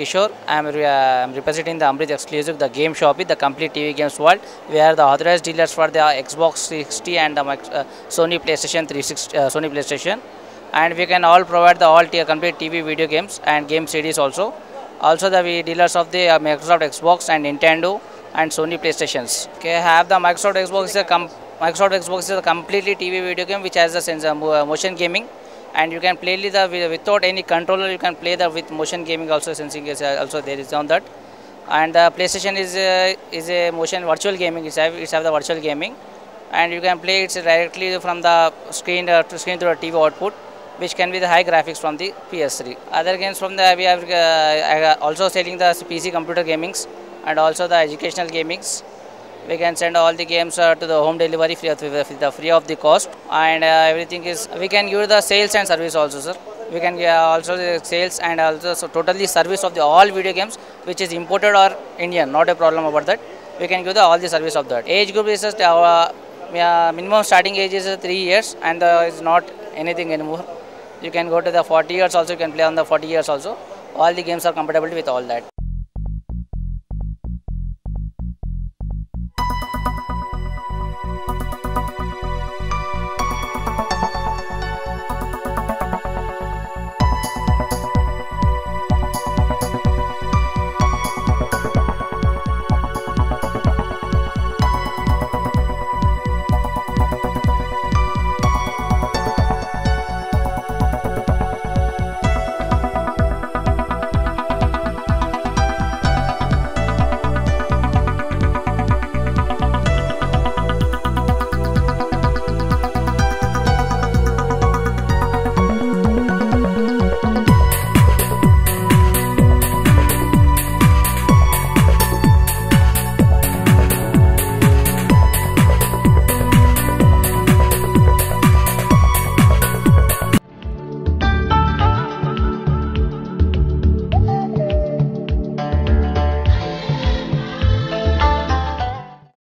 Kishore. I am uh, representing the Amrit Exclusive, the game shop, the complete TV games world. We are the authorized dealers for the Xbox 60 and the uh, Sony PlayStation 360, uh, Sony PlayStation, and we can all provide the all complete TV video games and game CDs also. Also, the we dealers of the uh, Microsoft Xbox and Nintendo and Sony PlayStations. Okay, have the Microsoft Xbox is a Microsoft Xbox is a completely TV video game which has the sensor mo- uh, motion gaming. And you can play the without any controller you can play the with motion gaming also sensing is uh, also there is on that. And the playstation is uh, is a motion virtual gaming it's have, it's have the virtual gaming. And you can play it directly from the screen uh, to screen to the tv output which can be the high graphics from the ps3 other games from the we have uh, also selling the pc computer gamings and also the educational gamings. We can send all the games uh, to the home delivery free of the, free of the cost. And uh, everything is we can give the sales and service also sir. We can uh, also the sales and also so totally service of the all video games which is imported or indian not a problem about that. We can give the all the service of that. Age group is just our uh, minimum starting age is uh, 3 years and uh, is not anything anymore you can go to the 40 years also you can play on the 40 years also. All the games are compatible with all that